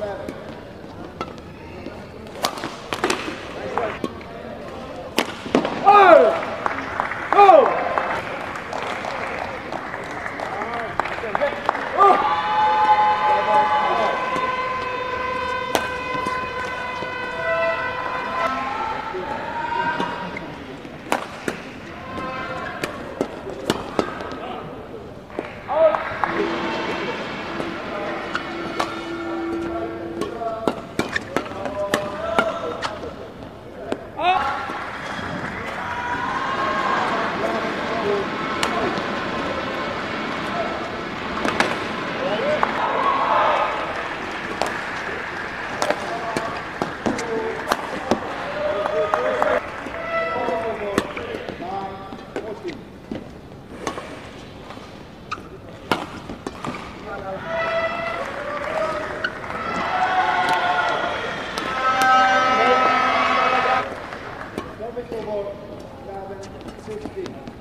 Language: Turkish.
seven. seçti.